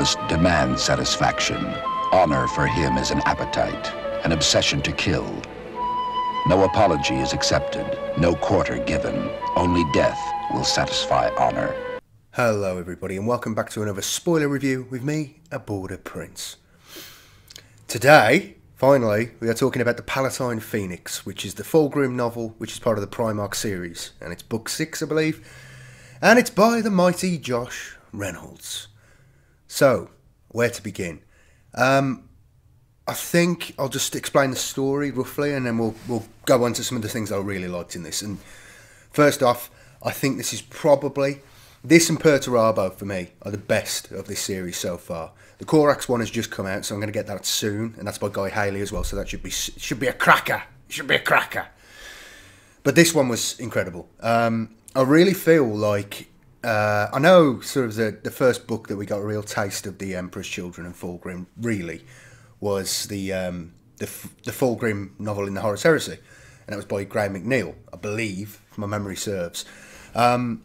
Romulus demands satisfaction. Honor for him is an appetite, an obsession to kill. No apology is accepted, no quarter given. Only death will satisfy honor. Hello, everybody, and welcome back to another spoiler review with me, a Border Prince. Today, finally, we are talking about the Palatine Phoenix, which is the Fulgrim novel, which is part of the Primarch series, and it's book six, I believe, and it's by the mighty Josh Reynolds. So, where to begin? Um, I think I'll just explain the story roughly, and then we'll we'll go on to some of the things I really liked in this. And first off, I think this is probably this and Perturabo for me are the best of this series so far. The Corax one has just come out, so I'm going to get that soon, and that's by Guy Haley as well. So that should be should be a cracker. Should be a cracker. But this one was incredible. Um, I really feel like uh, I know sort of the, the first book that we got a real taste of the Emperor's Children and Fulgrim really was the um, the, the Fulgrim novel in the Horus Heresy, and that was by Graham McNeill, I believe, if my memory serves. Um,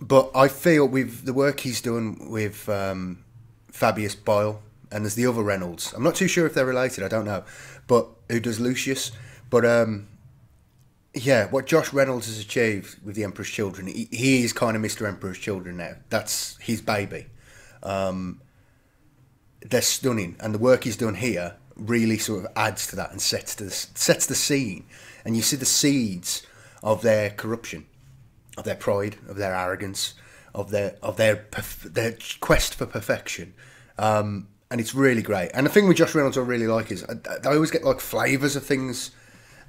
but I feel with the work he's done with um, Fabius Bile, and there's the other Reynolds. I'm not too sure if they're related. I don't know, but who does Lucius? But um, yeah, what Josh Reynolds has achieved with the Emperor's Children, he, he is kind of Mr. Emperor's Children now. That's his baby. Um, they're stunning, and the work he's done here really sort of adds to that and sets the sets the scene. And you see the seeds of their corruption, of their pride, of their arrogance, of their of their their quest for perfection. Um, and it's really great. And the thing with Josh Reynolds I really like is I, I always get like flavors of things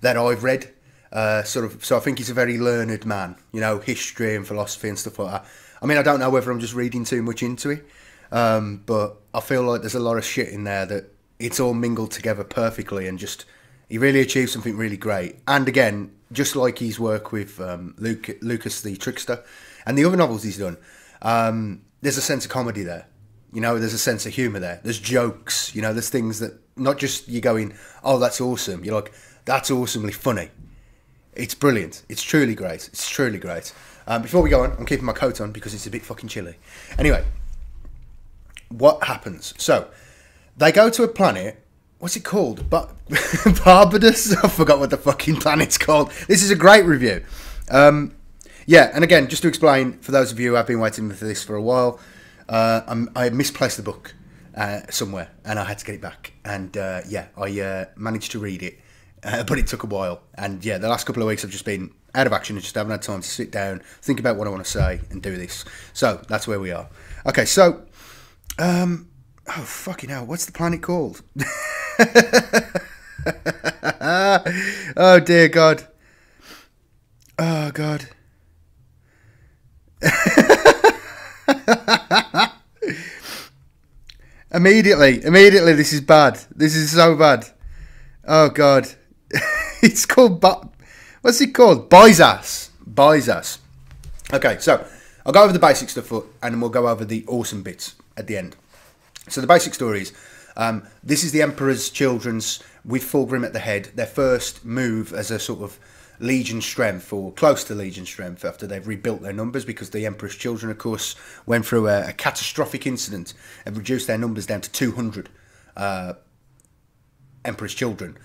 that I've read uh, sort of, so I think he's a very learned man, you know, history and philosophy and stuff like that. I mean, I don't know whether I'm just reading too much into it, um, but I feel like there's a lot of shit in there that it's all mingled together perfectly and just he really achieved something really great. And again, just like his work with um, Luke, Lukas the Trickster and the other novels he's done, um, there's a sense of comedy there. You know, there's a sense of humour there. There's jokes. You know, there's things that not just you're going, oh, that's awesome. You're like, that's awesomely funny it's brilliant. It's truly great. It's truly great. Um, before we go on, I'm keeping my coat on because it's a bit fucking chilly. Anyway, what happens? So, they go to a planet. What's it called? But Barbados? I forgot what the fucking planet's called. This is a great review. Um, yeah, and again, just to explain for those of you who have been waiting for this for a while, uh, i misplaced the book uh, somewhere and I had to get it back. And uh, yeah, I uh, managed to read it uh, but it took a while. And yeah, the last couple of weeks I've just been out of action and just haven't had time to sit down, think about what I want to say, and do this. So that's where we are. Okay, so, um, oh fucking hell, what's the planet called? oh dear God. Oh God. immediately, immediately, this is bad. This is so bad. Oh God. it's called, what's it called? Byzas. Byzas. Okay, so I'll go over the basic stuff and then we'll go over the awesome bits at the end. So the basic story is um, this is the Emperor's Children's with Fulgrim at the head. Their first move as a sort of Legion strength or close to Legion strength after they've rebuilt their numbers because the Emperor's Children, of course, went through a, a catastrophic incident and reduced their numbers down to 200 uh, Emperor's Children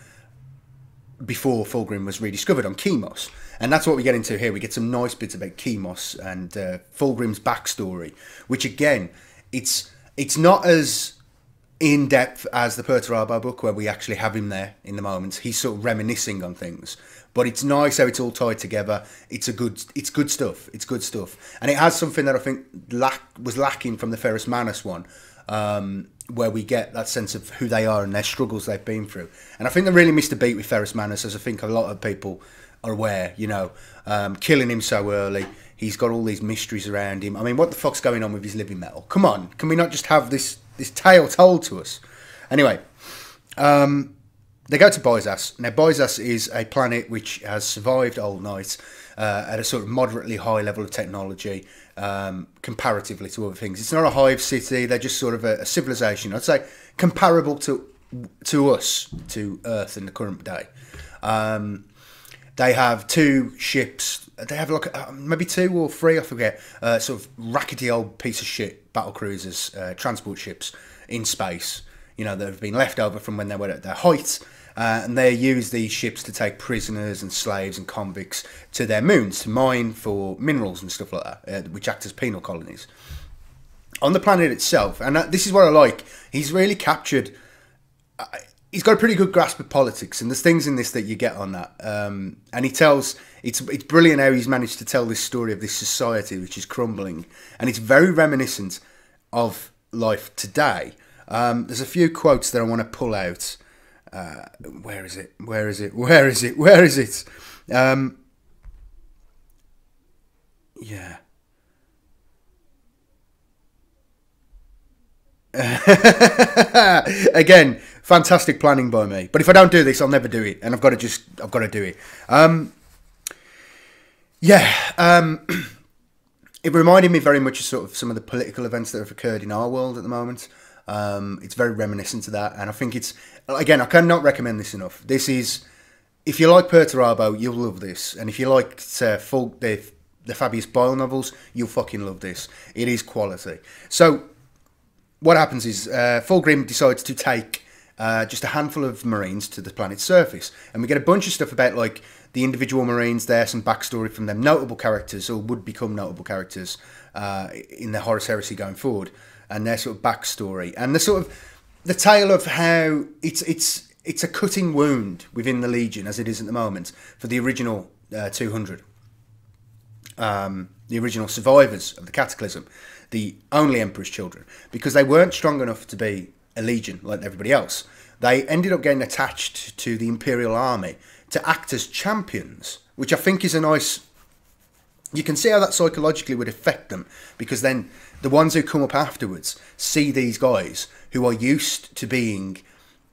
before Fulgrim was rediscovered on Chemos. And that's what we get into here. We get some nice bits about Chemos and uh, Fulgrim's backstory, which again, it's it's not as in depth as the Perturabo book, where we actually have him there in the moments. He's sort of reminiscing on things, but it's nice how it's all tied together. It's a good, it's good stuff. It's good stuff, and it has something that I think lack was lacking from the Ferrus Manus one. Um, where we get that sense of who they are and their struggles they've been through. And I think they really missed a beat with Ferrus Manus, as I think a lot of people are aware. You know, um, killing him so early. He's got all these mysteries around him. I mean, what the fuck's going on with his living metal? Come on, can we not just have this this tale told to us? Anyway, um, they go to Byzas. Now, Byzas is a planet which has survived Old Night uh, at a sort of moderately high level of technology um, comparatively to other things. It's not a hive city; they're just sort of a, a, civilization. I'd say comparable to to us, to Earth in the current day. Um, they have two ships. They have like uh, maybe two or three, I forget. Uh, sort of rackety old piece of shit battle cruisers, uh, transport ships in space. You know that have been left over from when they were at their height. Uh, and they use these ships to take prisoners and slaves and convicts to their moons to mine for minerals and stuff like that, uh, which act as penal colonies on the planet itself. And uh, this is what I like. He's really captured. Uh, he's got a pretty good grasp of politics, and there's things in this that you get on that. Um, and he tells it's it's brilliant how he's managed to tell this story of this society which is crumbling, and it's very reminiscent of life today. Um, there's a few quotes that I want to pull out. Uh, where is it? Where is it? Where is it? Where is it? Um, yeah. Again, fantastic planning by me. But if I don't do this, I'll never do it, and I've got to just I've got to do it. Um, yeah, um, it reminded me very much of sort of some of the political events that have occurred in our world at the moment. Um, it's very reminiscent of that, and I think it's again I cannot recommend this enough. This is if you like Perturabo, you'll love this, and if you like uh, the the Fabius Bile novels, you'll fucking love this. It is quality. So what happens is uh, Fulgrim decides to take uh, just a handful of Marines to the planet's surface, and we get a bunch of stuff about like the individual Marines there, some backstory from them, notable characters or would become notable characters uh, in the Horus Heresy going forward, and their sort of backstory and the sort of the tale of how it's it's it's a cutting wound within the Legion as it is at the moment for the original uh, 200, um, the original survivors of the Cataclysm the only Emperor's children because they weren't strong enough to be a legion like everybody else. They ended up getting attached to the Imperial Army to act as champions, which I think is a nice. You can see how that psychologically would affect them because then the ones who come up afterwards see these guys who are used to being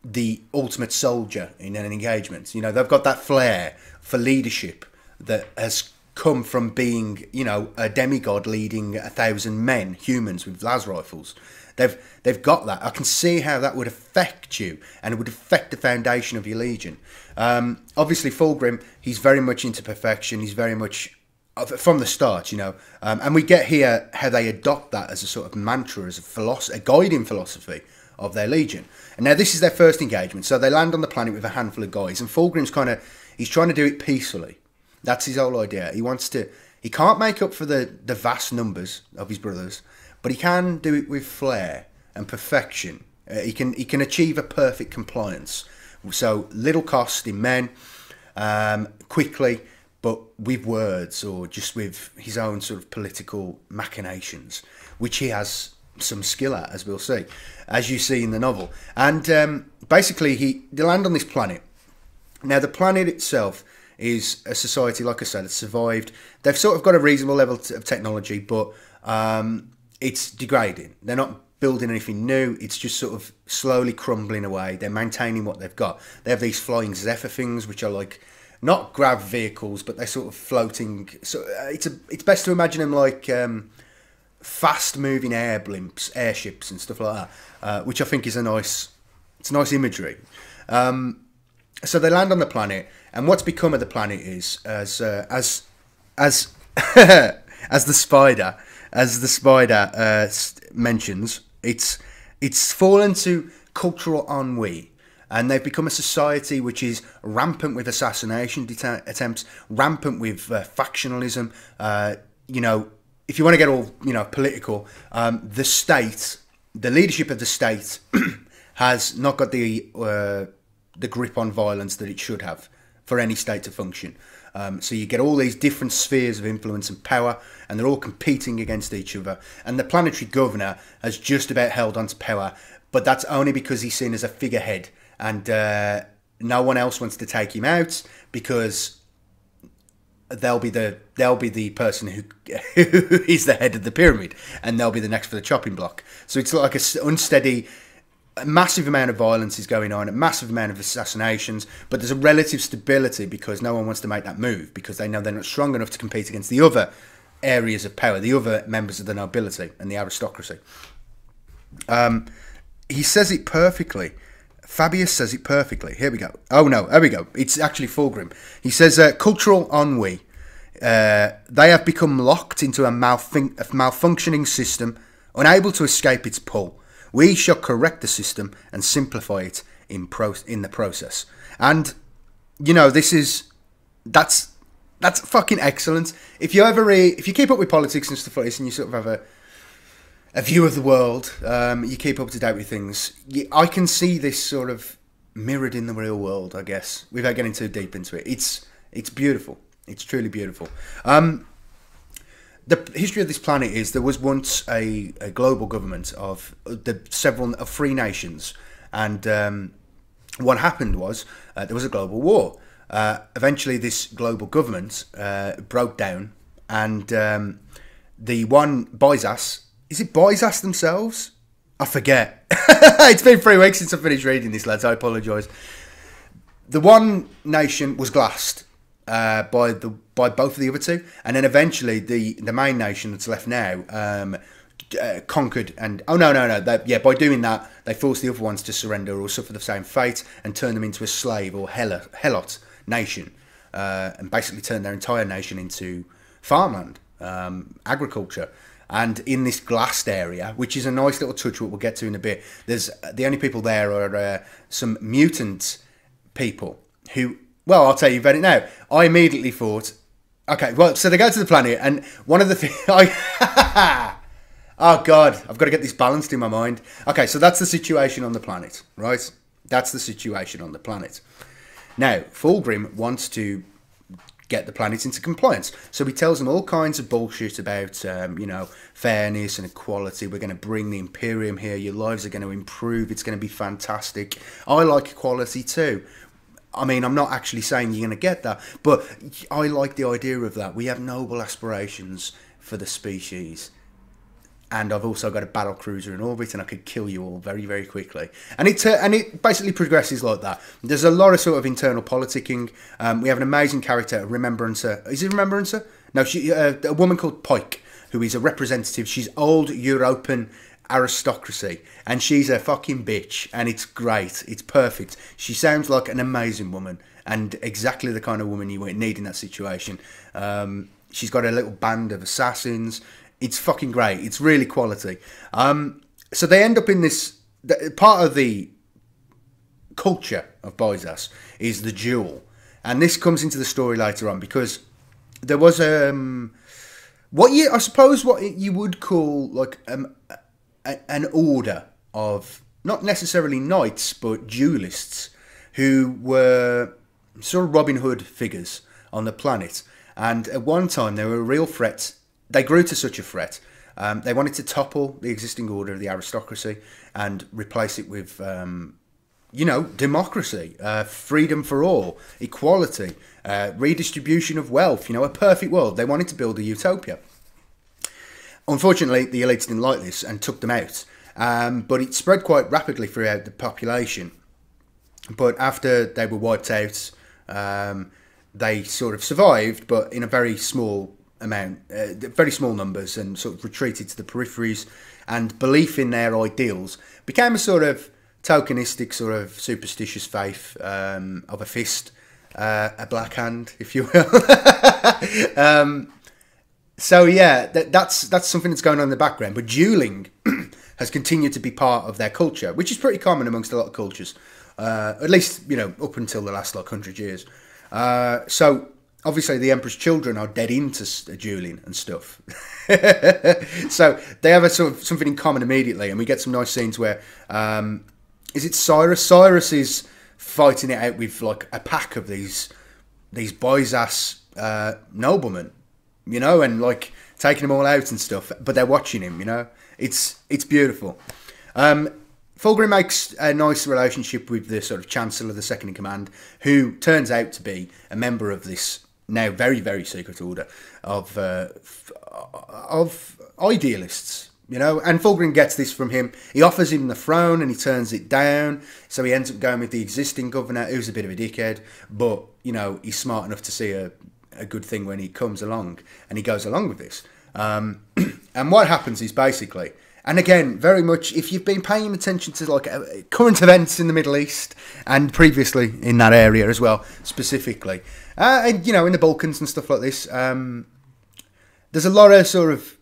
the ultimate soldier in an engagement. You know, they've got that flair for leadership that has come from being, you know, a demigod leading a thousand men, humans with las rifles. They've they've got that. I can see how that would affect you, and it would affect the foundation of your legion. Um, obviously, Fulgrim, he's very much into perfection. He's very much from the start, you know, um, and we get here how they adopt that as a sort of mantra, as a philosophy, a guiding philosophy of their legion. And now this is their first engagement, so they land on the planet with a handful of guys, and Fulgrim's kind of he's trying to do it peacefully. That's his whole idea. He wants to. He can't make up for the the vast numbers of his brothers, but he can do it with flair and perfection. Uh, he can he can achieve a perfect compliance. So little cost in men, um, quickly, but with words or just with his own sort of political machinations, which he has some skill at, as we'll see, as you see in the novel. And um, basically, he they land on this planet. Now, the planet itself is a society, like I said, that's survived. They've sort of got a reasonable level of technology, but um, it's degrading. They're not building anything new. It's just sort of slowly crumbling away. They're maintaining what they've got. They have these flying Zephyr things, which are like not grav vehicles, but they're sort of floating. So uh, it's a, it's best to imagine them like um, fast moving air blimps, airships, and stuff like that, uh, which I think is a nice, it's a nice imagery. Um, so they land on the planet, and what's become of the planet is as uh, as as as the spider as the spider uh, mentions, it's it's fallen to cultural ennui, and they've become a society which is rampant with assassination attempts, rampant with uh, factionalism. Uh, you know, if you want to get all you know political, um, the state, the leadership of the state, has not got the uh, the grip on violence that it should have for any state to function. Um, so you get all these different spheres of influence and power, and they're all competing against each other. And the planetary governor has just about held on to power, but that's only because he's seen as a figurehead, and uh, no one else wants to take him out because they'll be the they'll be the person who who is the head of the pyramid, and they'll be the next for the chopping block. So it's like a unsteady a massive amount of violence is going on, a massive amount of assassinations, but there's a relative stability because no one wants to make that move because they know they're not strong enough to compete against the other areas of power, the other members of the nobility and the aristocracy. Um, he says it perfectly. Fabius says it perfectly. Here we go. Oh no, there we go. It's actually Fulgrim. He says uh, cultural ennui. Uh, they have become locked into a, malfun- a malfunctioning system, unable to escape its pull. We shall correct the system and simplify it in pro- in the process. And you know, this is that's that's fucking excellent. If you ever read, if you keep up with politics and stuff like this, and you sort of have a a view of the world, um, you keep up to date with things. I can see this sort of mirrored in the real world. I guess without getting too deep into it, it's it's beautiful. It's truly beautiful. Um, the history of this planet is there was once a, a global government of the several of nations, and um, what happened was uh, there was a global war. Uh, eventually, this global government uh, broke down, and um, the one Boisas is it boys ask themselves? I forget. it's been three weeks since I finished reading this, lads. I apologise. The one nation was glassed uh, by the by both of the other two, and then eventually the the main nation that's left now um, uh, conquered and oh no no no they, yeah by doing that they forced the other ones to surrender or suffer the same fate and turn them into a slave or hell- helot nation uh, and basically turn their entire nation into farmland um, agriculture and in this glassed area which is a nice little touch what we'll get to in a bit there's the only people there are uh, some mutant people who well i'll tell you about it now i immediately thought okay well so they go to the planet and one of the things i Oh God, I've got to get this balanced in my mind. Okay, so that's the situation on the planet, right? That's the situation on the planet. Now, Fulgrim wants to get the planet into compliance, so he tells them all kinds of bullshit about, um, you know, fairness and equality. We're going to bring the Imperium here. Your lives are going to improve. It's going to be fantastic. I like equality too. I mean, I'm not actually saying you're going to get that, but I like the idea of that. We have noble aspirations for the species and I've also got a battle cruiser in orbit, and I could kill you all very, very quickly. And it uh, and it basically progresses like that. There's a lot of sort of internal politicking. Um, we have an amazing character, Remembrancer. Is it Remembrancer? No, she uh, a woman called Pike, who is a representative. She's old European aristocracy, and she's a fucking bitch, and it's great. It's perfect. She sounds like an amazing woman, and exactly the kind of woman you would need in that situation. Um, she's got a little band of assassins it's fucking great. It's really quality. Um, so they end up in this part of the culture of Boisas is the duel, and this comes into the story later on because there was um what you I suppose what you would call like um, a, an order of not necessarily knights but duelists who were sort of Robin Hood figures on the planet, and at one time they were a real threat they grew to such a threat. Um, they wanted to topple the existing order of the aristocracy and replace it with, um, you know, democracy, uh, freedom for all, equality, uh, redistribution of wealth, you know, a perfect world. They wanted to build a utopia. Unfortunately, the elites didn't like this and took them out. Um, but it spread quite rapidly throughout the population. But after they were wiped out, um, they sort of survived, but in a very small amount, uh, very small numbers, and sort of retreated to the peripheries. And belief in their ideals became a sort of tokenistic, sort of superstitious faith um, of a fist, uh, a black hand, if you will. um, so yeah, that, that's that's something that's going on in the background. But dueling has continued to be part of their culture, which is pretty common amongst a lot of cultures. Uh, at least you know up until the last like hundred years. Uh, so obviously the emperor's children are dead into dueling and stuff. So they have a sort of something in common immediately and we get some nice scenes where um, is it cyrus? Cyrus is fighting it out with like a pack of these these boys ass uh, noblemen you know and like taking them all out and stuff but they're watching him you know? It's it's beautiful. Um, Fulgrim makes a nice relationship with the sort of Chancellor, the second in command, who turns out to be a member of this now very very secret order of uh, of idealists you know? And Fulgrim gets this from him. He offers him the throne and he turns it down. So he ends up going with the existing governor who's a bit of a dickhead but you know he's smart enough to see a, a good thing when he comes along and he goes along with this. Um, and what happens is basically and again, very much if you've been paying attention to like uh, current events in the Middle East and previously in that area as well, specifically, uh, and you know in the Balkans and stuff like this, um, there's a lot of sort of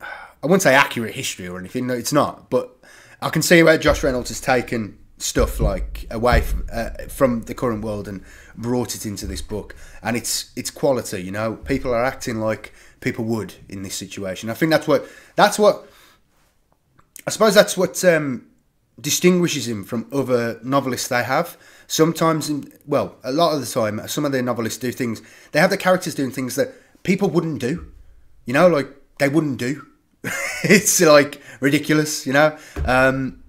I wouldn't say accurate history or anything. No, it's not, but I can see where Josh Reynolds has taken stuff like away from, uh, from the current world and brought it into this book, and it's it's quality. You know, people are acting like people would in this situation. I think that's what that's what I suppose that's what um, distinguishes him from other novelists they have. Sometimes, in, well, a lot of the time, some of their novelists do things. They have the characters doing things that people wouldn't do. You know, like they wouldn't do. it's like ridiculous. You know. Um,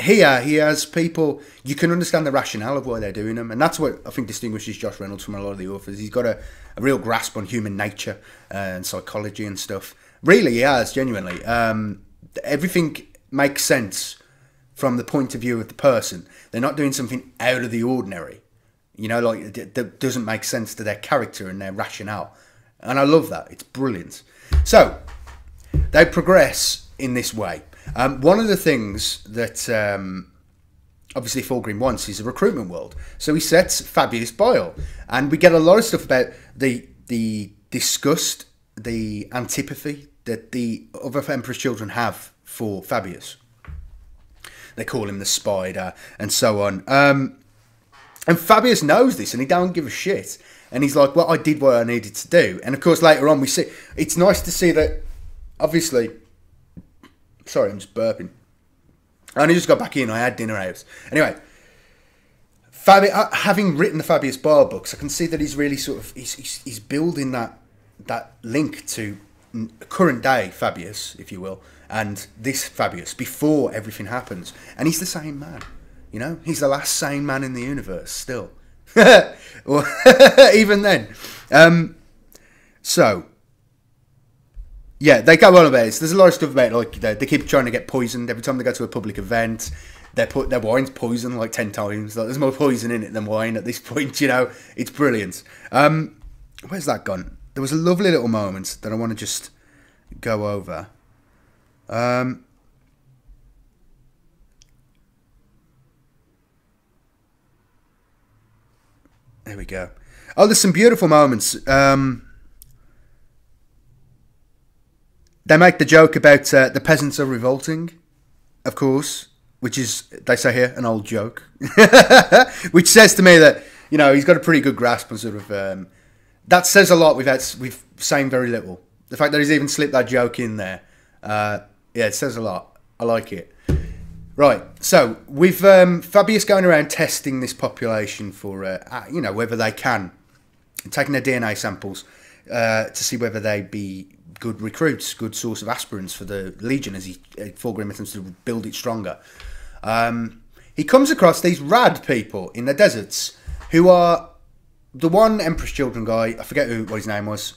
here he has people you can understand the rationale of why they're doing them and that's what i think distinguishes josh reynolds from a lot of the authors he's got a, a real grasp on human nature uh, and psychology and stuff really he has genuinely um, everything makes sense from the point of view of the person. They're not doing something out of the ordinary. You know like that doesn't make sense to their character and their rationale. And i love that. It's brilliant. So they progress in this way. Um, one of the things that um, obviously Fulgrim wants is a recruitment world. So he sets Fabius Bile, and we get a lot of stuff about the the disgust, the antipathy that the other Emperor's children have for Fabius. They call him the Spider and so on. Um, and Fabius knows this, and he don't give a shit. And he's like, "Well, I did what I needed to do." And of course, later on, we see it's nice to see that. Obviously, Sorry, I'm just burping. I only just got back in. I had dinner out. Anyway, Fabi, uh, having written the Fabius Bile books, I can see that he's really sort of he's, he's, he's building that that link to current day Fabius, if you will, and this Fabius before everything happens. And he's the same man. You know, he's the last sane man in the universe still. well, even then. Um, so yeah, they go on about it. There's a lot of stuff about like they, they keep trying to get poisoned every time they go to a public event. They put their wine's poisoned like ten times. Like, there's more poison in it than wine at this point. You know, it's brilliant. Um, where's that gone? There was a lovely little moment that I want to just go over. Um, there we go. Oh, there's some beautiful moments. Um, They make the joke about uh, the peasants are revolting, of course, which is, they say here, an old joke. which says to me that, you know, he's got a pretty good grasp on sort of. Um, that says a lot without with saying very little. The fact that he's even slipped that joke in there, uh, yeah, it says a lot. I like it. Right, so with um, Fabius going around testing this population for, uh, you know, whether they can, taking their DNA samples uh, to see whether they be good recruits, good source of aspirants for the Legion as he uh, Fulgrim attempts to build it stronger. Um, he comes across these rad people in the deserts who are the one Emperor's Children guy. I forget who what his name was.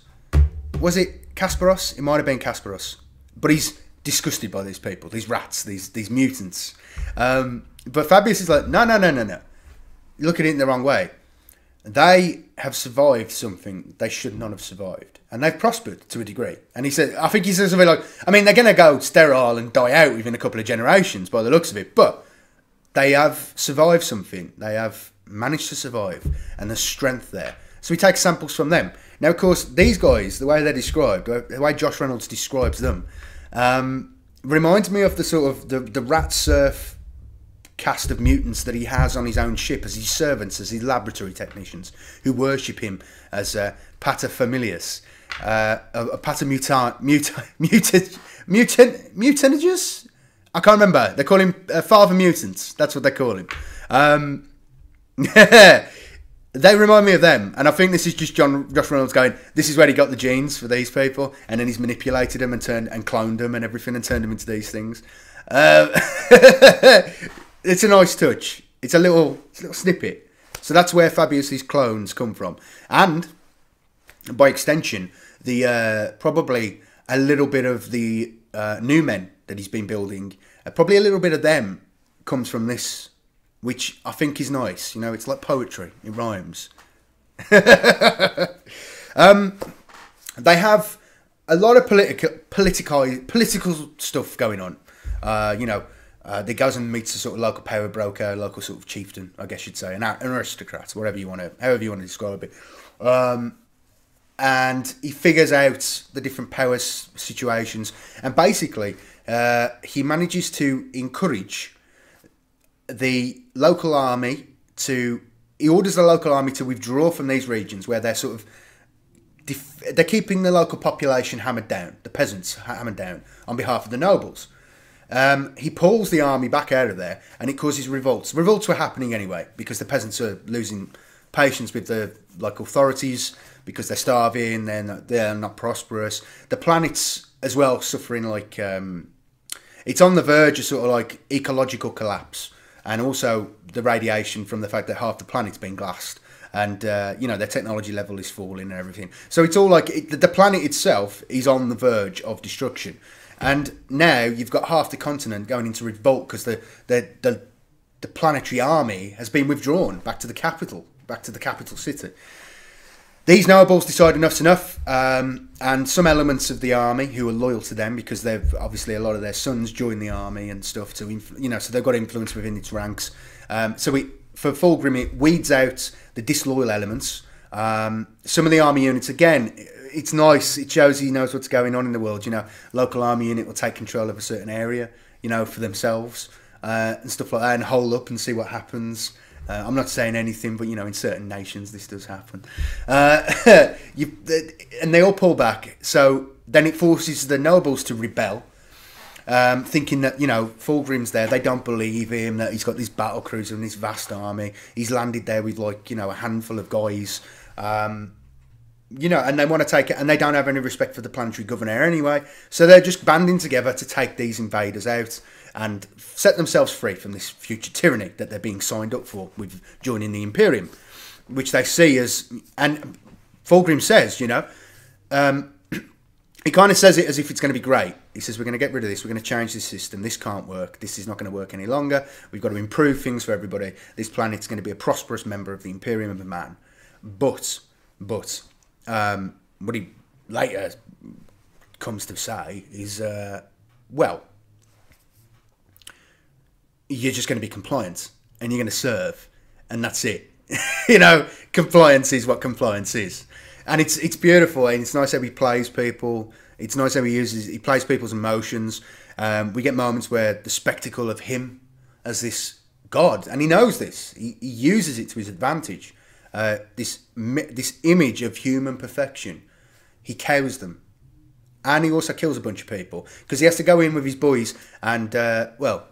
Was it Kasparos? It might have been Kasparos, but he's disgusted by these people, these rats, these these mutants. Um, but Fabius is like, no, no, no, no, no. Look at it in the wrong way. They have survived something they should not have survived, and they've prospered to a degree. And he said, I think he says something like, I mean, they're going to go sterile and die out within a couple of generations by the looks of it, but they have survived something. They have managed to survive, and there's strength there. So we take samples from them. Now, of course, these guys, the way they're described, the way Josh Reynolds describes them, um, reminds me of the sort of the, the rat surf cast of mutants that he has on his own ship as his servants, as his laboratory technicians, who worship him as uh, paterfamilias, uh, a, pater mutant, mutant, mutant, mutant, mutanagus? I can't remember. They call him uh, Father Mutants. That's what they call him. Um, they remind me of them, and I think this is just John Josh Reynolds going. This is where he got the genes for these people, and then he's manipulated them and turned and cloned them and everything, and turned them into these things. Uh, it's a nice touch. It's a little, it's a little snippet. So that's where Fabius's clones come from, and by extension, the uh, probably a little bit of the uh, men that he's been building. Uh, probably a little bit of them comes from this, which I think is nice. You know, it's like poetry. It rhymes. um, they have a lot of political political political stuff going on. Uh, you know, uh, they goes and meets a sort of local power broker, local sort of chieftain, I guess you'd say, an, an aristocrat, whatever you want to, however you want to describe it. Um, and he figures out the different power situations, and basically, uh, he manages to encourage the local army to. He orders the local army to withdraw from these regions where they're sort of they're keeping the local population hammered down, the peasants hammered down on behalf of the nobles. Um, he pulls the army back out of there, and it causes revolts. Revolts were happening anyway because the peasants are losing patience with the local authorities because they're starving, they're not, they're not prosperous. The planet's as well suffering like um, it's on the verge of sort of like ecological collapse, and also the radiation from the fact that half the planet's been glassed and uh, you know their technology level is falling and everything. So it's all like it, the planet itself is on the verge of destruction, and now you've got half the continent going into revolt because the, the the the planetary army has been withdrawn back to the capital, back to the capital city. These nobles decide enough's enough, um, and some elements of the army who are loyal to them because they've obviously a lot of their sons joined the army and stuff to you know so they've got influence within its ranks. Um, so for Fulgrim, it weeds out the disloyal elements. Um, some of the army units, again, it's nice. It shows he knows what's going on in the world. You know, local army unit will take control of a certain area, you know, for themselves uh, and stuff like that, and hole up and see what happens. Uh, I'm not saying anything, but you know, in certain nations, this does happen. Uh, you, and they all pull back. So then it forces the nobles to rebel um, thinking that you know Fulgrim's there. They don't believe him that he's got this battle cruiser and this vast army. He's landed there with like you know a handful of guys. Um, you know, and they want to take it, and they don't have any respect for the planetary governor anyway. So they're just banding together to take these invaders out and set themselves free from this future tyranny that they're being signed up for with joining the Imperium, which they see as. And Fulgrim says, you know, um, he kind of says it as if it's going to be great. He says, We're going to get rid of this. We're going to change this system. This can't work. This is not going to work any longer. We've got to improve things for everybody. This planet's going to be a prosperous member of the Imperium of Man. But, but, um, what he later comes to say is, uh, well, you're just going to be compliant and you're going to serve, and that's it. you know, compliance is what compliance is and it's it's beautiful and it's nice how he plays people. It's nice how he uses he plays people's emotions. Um, we get moments where the spectacle of him as this god, and he knows this. He, he uses it to his advantage. Uh, this this image of human perfection, he cows them, and he also kills a bunch of people because he has to go in with his boys and uh, well,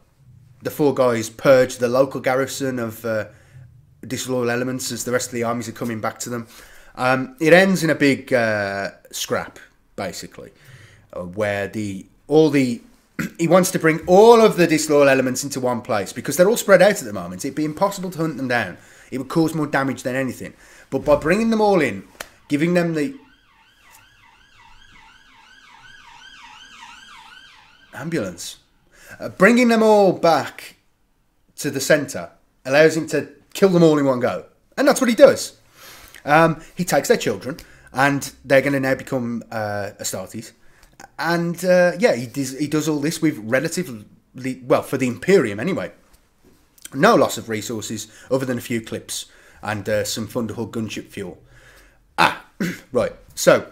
the four guys purge the local garrison of uh, disloyal elements as the rest of the armies are coming back to them. Um, it ends in a big uh, scrap, basically, uh, where the all the he wants to bring all of the disloyal elements into one place because they're all spread out at the moment. It'd be impossible to hunt them down. It would cause more damage than anything. But by bringing them all in, giving them the ambulance, uh, bringing them all back to the centre allows him to kill them all in one go, and that's what he does. Um, he takes their children, and they're going to now become uh, Astartes. And uh, yeah, he does, he does all this with relatively, well, for the Imperium anyway, no loss of resources other than a few clips and uh, some Thunderhawk gunship fuel. Ah, right. So,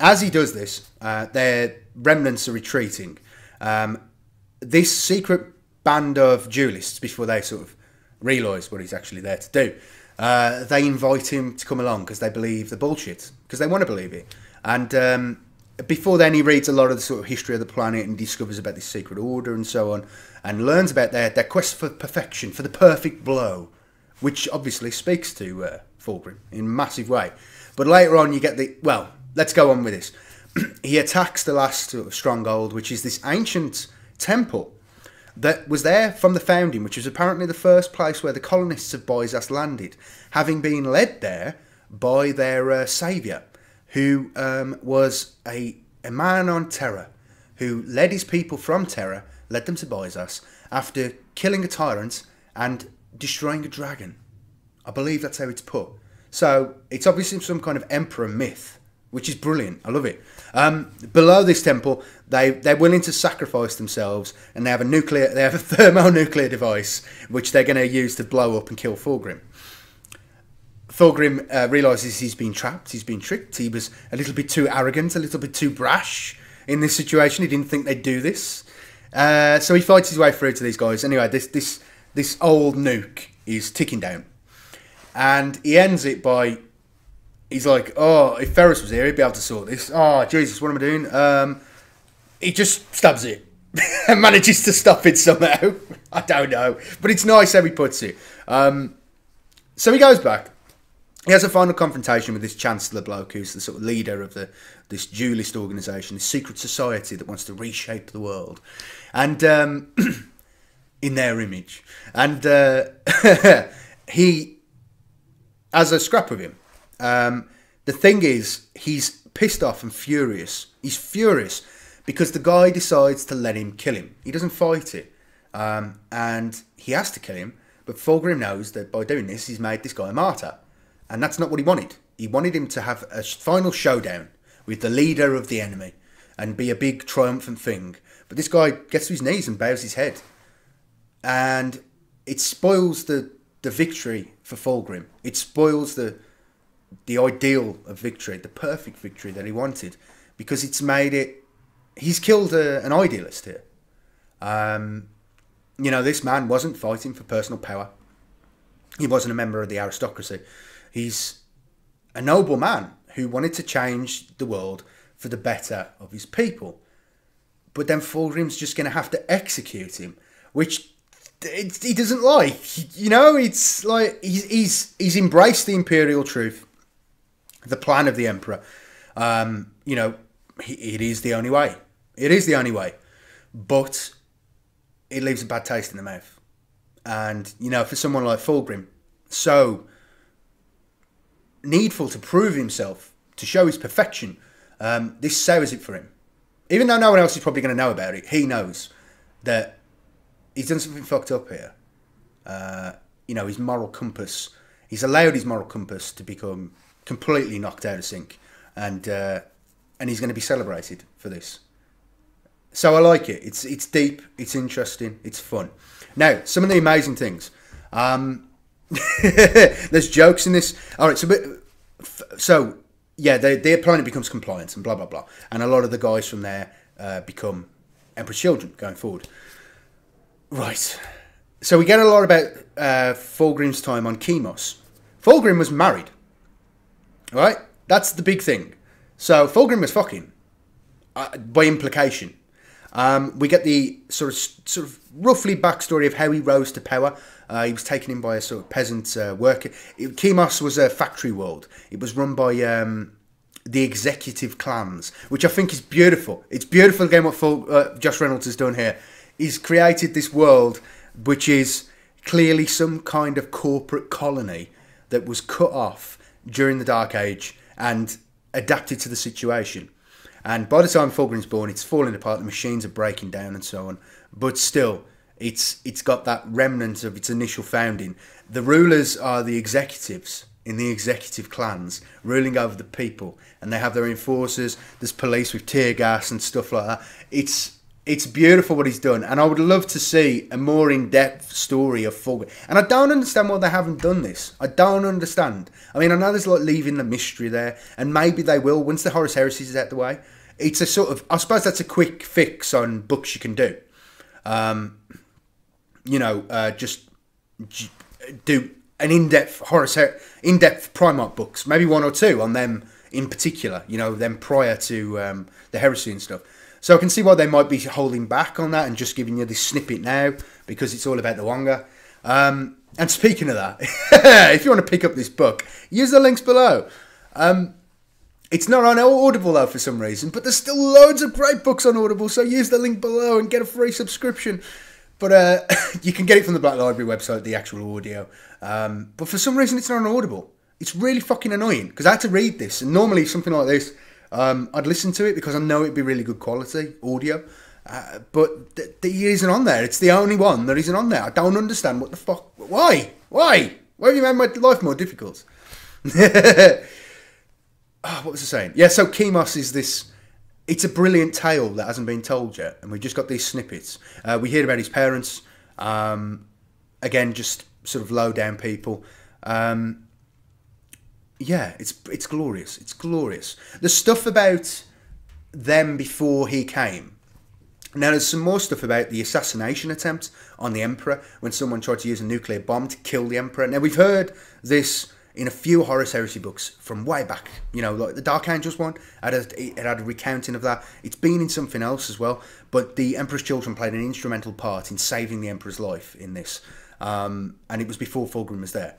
as he does this, uh, their remnants are retreating. Um, this secret band of duelists, before they sort of realise what he's actually there to do, uh, they invite him to come along because they believe the bullshit, because they want to believe it. And um, before then, he reads a lot of the sort of history of the planet and discovers about this secret order and so on, and learns about their, their quest for perfection, for the perfect blow, which obviously speaks to uh, Fulgrim in a massive way. But later on, you get the well. Let's go on with this. he attacks the last sort of stronghold, which is this ancient temple that was there from the founding, which was apparently the first place where the colonists of Byzas landed, having been led there by their uh, saviour, who um, was a, a man on Terra, who led his people from Terra, led them to Byzas, after killing a tyrant and destroying a dragon. I believe that's how it's put. So it's obviously some kind of emperor myth which is brilliant. I love it. Um, below this temple, they they're willing to sacrifice themselves, and they have a nuclear they have a thermonuclear device which they're going to use to blow up and kill Fulgrim. Fulgrim uh, realizes he's been trapped, he's been tricked. He was a little bit too arrogant, a little bit too brash in this situation. He didn't think they'd do this, uh, so he fights his way through to these guys. Anyway, this this this old nuke is ticking down, and he ends it by he's like, "Oh, if Ferrus was here, he'd be able to sort this." Oh, Jesus, what am I doing? Um, he just stabs it and manages to stop it somehow. I don't know, but it's nice how he puts it. Um, so he goes back. He has a final confrontation with this Chancellor bloke, who's the sort of leader of the this duelist organisation, this secret society that wants to reshape the world, and um, in their image. And uh, he has a scrap with him. Um, the thing is, he's pissed off and furious. He's furious because the guy decides to let him kill him. He doesn't fight it, um, and he has to kill him. But Fulgrim knows that by doing this, he's made this guy a martyr. And that's not what he wanted. He wanted him to have a final showdown with the leader of the enemy and be a big triumphant thing. But this guy gets to his knees and bows his head. And it spoils the, the victory for Fulgrim. It spoils the the ideal of victory, the perfect victory that he wanted, because it's made it. He's killed a, an idealist here. Um, you know, this man wasn't fighting for personal power. He wasn't a member of the aristocracy. He's a noble man who wanted to change the world for the better of his people. But then Fulgrim's just going to have to execute him, which he doesn't like. You know, it's like he's, he's, he's embraced the imperial truth, the plan of the emperor. Um, you know, it is the only way. It is the only way. But it leaves a bad taste in the mouth. And, you know, for someone like Fulgrim, so needful to prove himself, to show his perfection, um, this sours it for him. Even though no one else is probably going to know about it, he knows that he's done something fucked up here. Uh, you know, his moral compass, he's allowed his moral compass to become completely knocked out of sync. And, uh, and he's going to be celebrated for this. So I like it. It's it's deep. It's interesting. It's fun. Now, some of the amazing things. Um, there's jokes in this. All right, so so yeah, they, their planet becomes compliant and blah blah blah, and a lot of the guys from there uh, become Emperor's children going forward. Right. So we get a lot about uh, Fulgrim's time on Deimos. Fulgrim was married. Right? That's the big thing. So Fulgrim was fucking, uh, by implication. Um, we get the sort of sort of roughly backstory of how he rose to power. Uh, he was taken in by a sort of peasant uh, worker. It, was a factory world. It was run by um, the executive clans, which I think is beautiful. It's beautiful again what Full, uh, Josh Reynolds has done here. He's created this world which is clearly some kind of corporate colony that was cut off during the Dark Age and adapted to the situation. And by the time Fulgrim's born, it's falling apart. The machines are breaking down and so on. But still, it's it's got that remnant of its initial founding. The rulers are the executives in the executive clans, ruling over the people, and they have their enforcers. There's police with tear gas and stuff like that. It's it's beautiful what he's done, and I would love to see a more in-depth story of Fulgrim. And I don't understand why they haven't done this. I don't understand. I mean, I know there's like leaving the mystery there, and maybe they will once the Horus Heresy is out the way. It's a sort of, I suppose that's a quick fix on books you can do. Um, you know, uh, just do an in-depth Horus, in-depth Primarch books, maybe one or two on them in particular. You know, them prior to um, the heresy and stuff. So I can see why they might be holding back on that and just giving you this snippet now because it's all about the Wonga. Um, and speaking of that, if you want to pick up this book, use the links below. Um, it's not on Audible though for some reason, but there's still loads of great books on Audible, so use the link below and get a free subscription. But uh, you can get it from the Black Library website, the actual audio. Um, but for some reason, it's not on Audible. It's really fucking annoying because I had to read this, and normally something like this, um, I'd listen to it because I know it'd be really good quality audio. Uh, but th- it isn't on there. It's the only one that isn't on there. I don't understand what the fuck. Why? Why? Why have you made my life more difficult? oh, what was I saying? Yeah, so Chemos is this. It's a brilliant tale that hasn't been told yet, and we've just got these snippets. Uh, we hear about his parents. Um, again, just sort of low down people. Um, yeah, it's it's glorious. It's glorious. The stuff about them before he came. Now, there's some more stuff about the assassination attempt on the Emperor when someone tried to use a nuclear bomb to kill the Emperor. Now, we've heard this in a few Horus Heresy books from way back. You know, like the Dark Angels one, had, a, it had a recounting of that. It's been in something else as well, but the Emperor's children played an instrumental part in saving the Emperor's life in this. Um, and it was before Fulgrim was there.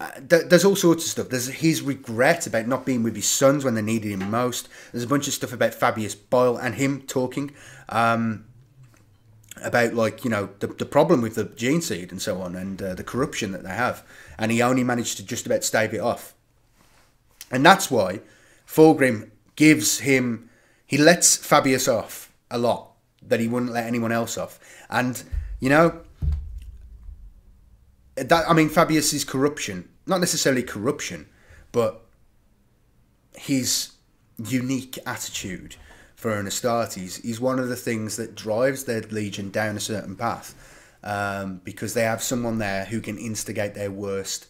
Uh, there's all sorts of stuff. There's his regret about not being with his sons when they needed him most. There's a bunch of stuff about Fabius Bile and him talking um, about, like, you know, the, the problem with the gene seed and so on and uh, the corruption that they have. And he only managed to just about stave it off. And that's why Fulgrim gives him, he lets Fabius off a lot that he wouldn't let anyone else off. And, you know, that I mean Fabius's corruption, not necessarily corruption, but his unique attitude for an Astartes is one of the things that drives their legion down a certain path, um, because they have someone there who can instigate their worst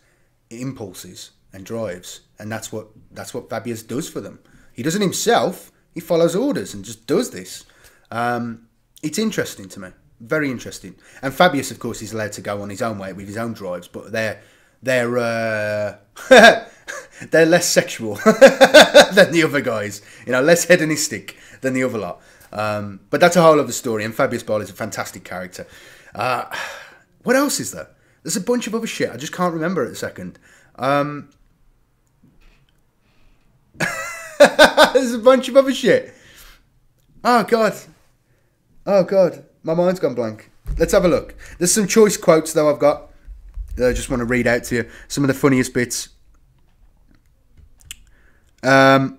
impulses and drives, and that's what that's what Fabius does for them. He does it himself. He follows orders and just does this. Um, it's interesting to me very interesting. And Fabius, of course, is allowed to go on his own way with his own drives, but they're they're uh, they're less sexual than the other guys. You know, less hedonistic than the other lot. Um, but that's a whole other story. And Fabius Bile is a fantastic character. Uh, what else is there? There's a bunch of other shit. I just can't remember at the second. Um, there's a bunch of other shit. Oh god. Oh god. My mind's gone blank. Let's have a look. There's some choice quotes though I've got. I just want to read out to you. Some of the funniest bits. Um.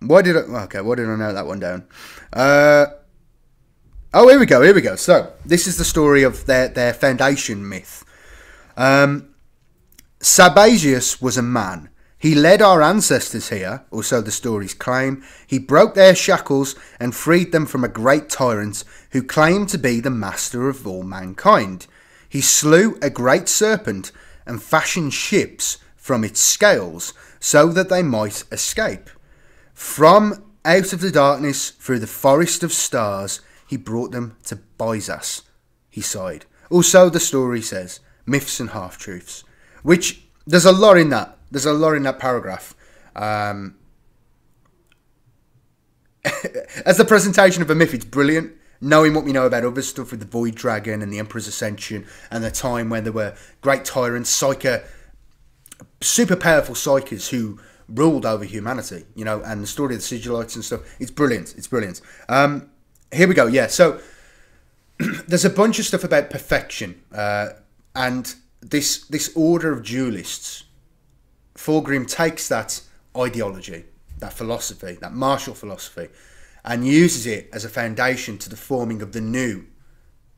Why did I? Okay, why did I note that one down? Uh. Oh, here we go. Here we go. So this is the story of their their foundation myth. Um, Sabazius was a man he led our ancestors here, or so the stories claim. He broke their shackles and freed them from a great tyrant who claimed to be the master of all mankind. He slew a great serpent and fashioned ships from its scales so that they might escape. From out of the darkness through the forest of stars, he brought them to Byzas. He sighed. Also, the story says myths and half truths, which there's a lot in that there's a lot in that paragraph. Um, as the presentation of a myth, it's brilliant. Knowing what we know about other stuff with the Void Dragon and the Emperor's Ascension and the time when there were great tyrants, psyker, super powerful psykers who ruled over humanity, you know, and the story of the Sigillites and stuff. It's brilliant. It's brilliant. Um, here we go. Yeah. So there's a bunch of stuff about perfection uh, and this this order of duelists Fulgrim takes that ideology, that philosophy, that martial philosophy, and uses it as a foundation to the forming of the new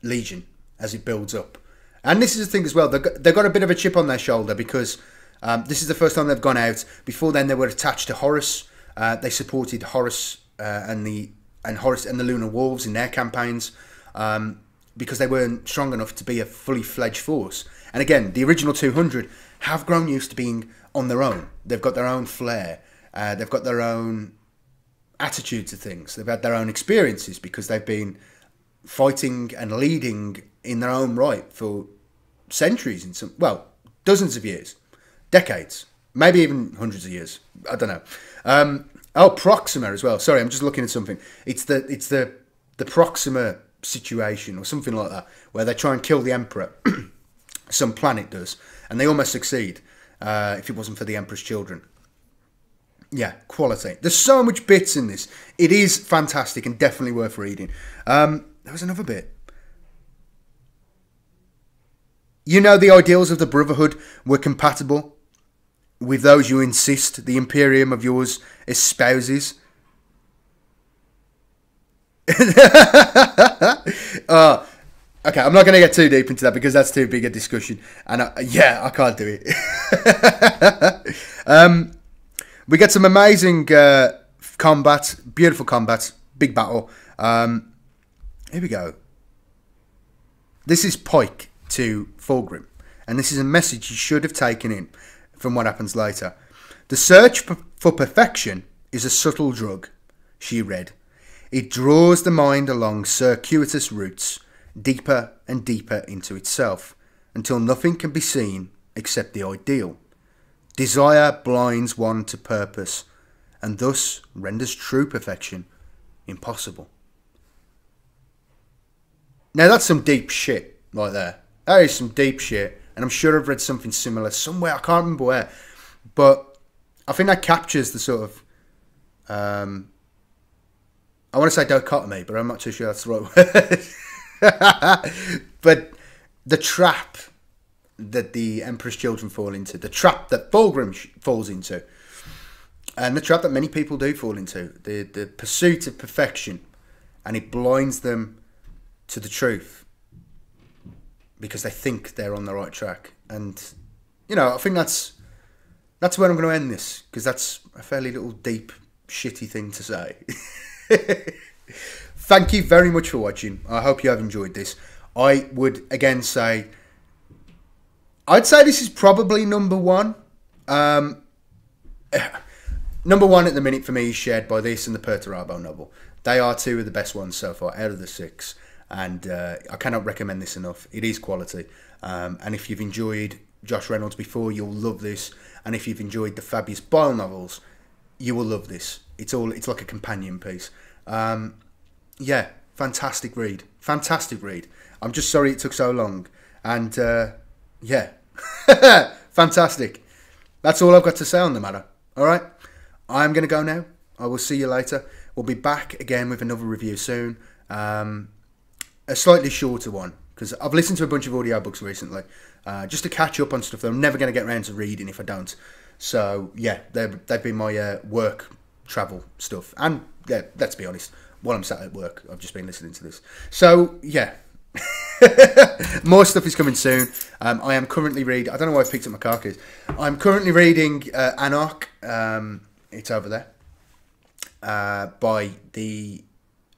legion as it builds up. And this is the thing as well, they've got a bit of a chip on their shoulder because um, this is the first time they've gone out. Before then, they were attached to Horus. Uh, they supported Horus uh, and the and Horus and the Lunar Wolves in their campaigns um, because they weren't strong enough to be a fully fledged force. And again, the original 200 have grown used to being on their own. They've got their own flair. Uh, they've got their own attitude to things. They've had their own experiences because they've been fighting and leading in their own right for centuries in some well dozens of years, decades, maybe even hundreds of years. I don't know. Um, oh, Proxima as well. Sorry, I'm just looking at something. It's the it's the the Proxima situation or something like that where they try and kill the Emperor. some planet does, and they almost succeed uh, if it wasn't for the Emperor's Children. Yeah, quality. There's so much bits in this. It is fantastic and definitely worth reading. Um, there was another bit. You know, the ideals of the Brotherhood were compatible with those you insist the Imperium of yours espouses. uh, Okay, I'm not going to get too deep into that because that's too big a discussion. And I, yeah, I can't do it. um, we get some amazing uh, combat, beautiful combat, big battle. Um, here we go. This is Pike to Fulgrim, and this is a message you should have taken in from what happens later. The search for perfection is a subtle drug, she read. It draws the mind along circuitous routes, deeper and deeper into itself, until nothing can be seen except the ideal. Desire blinds one to purpose, and thus renders true perfection impossible. Now that's some deep shit right there. That is some deep shit, and I'm sure I've read something similar somewhere. I can't remember where, but I think that captures the sort of. Um, I want to say dichotomy, but I'm not too sure that's the right word. but the trap that the Emperor's Children fall into, the trap that Fulgrim falls into, and the trap that many people do fall into, the, the pursuit of perfection, and it blinds them to the truth because they think they're on the right track. And, you know, I think that's that's where I'm going to end this because that's a fairly little deep, shitty thing to say. Thank you very much for watching. I hope you have enjoyed this. I would again say, I'd say this is probably number one. Um, number one at the minute for me is shared by this and the Perturabo novel. They are two of the best ones so far out of the six, and uh, I cannot recommend this enough. It is quality, um, and if you've enjoyed Josh Reynolds before, you'll love this, and if you've enjoyed the Fabius Bile novels, you will love this. It's all it's like a companion piece. Um, yeah, fantastic read, fantastic read. I'm just sorry it took so long, and uh, yeah, fantastic. That's all I've got to say on the matter. All right. I'm going to go now. I will see you later. We'll be back again with another review soon. Um, a slightly shorter one because I've listened to a bunch of audiobooks recently uh, just to catch up on stuff that I'm never going to get around to reading if I don't. So, yeah, they've been my uh, work travel stuff. And, yeah, let's be honest, while I'm sat at work, I've just been listening to this. So, yeah. More stuff is coming soon. Um, I am currently reading. I don't know why I picked up my car keys. I'm currently reading uh, Anarch. Um, it's over there. Uh, by the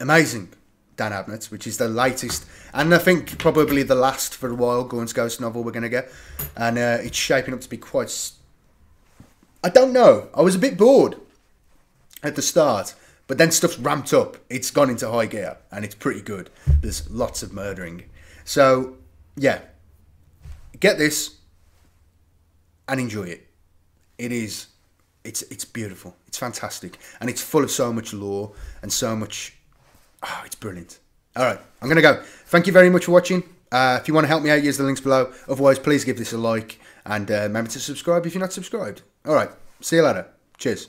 amazing Dan Abnett, which is the latest and I think probably the last for a while Gaunt's Ghost novel we're going to get. And uh, it's shaping up to be quite. I don't know. I was a bit bored at the start, but then stuff's ramped up. It's gone into high gear and it's pretty good. There's lots of murdering. So, yeah. Get this and enjoy it. It is it's it's beautiful. It's fantastic, and it's full of so much lore and so much. Oh, it's brilliant. All right, I'm gonna go. Thank you very much for watching. Uh, if you want to help me out, use the links below. Otherwise, please give this a like and uh, remember to subscribe if you're not subscribed. All right, see you later. Cheers.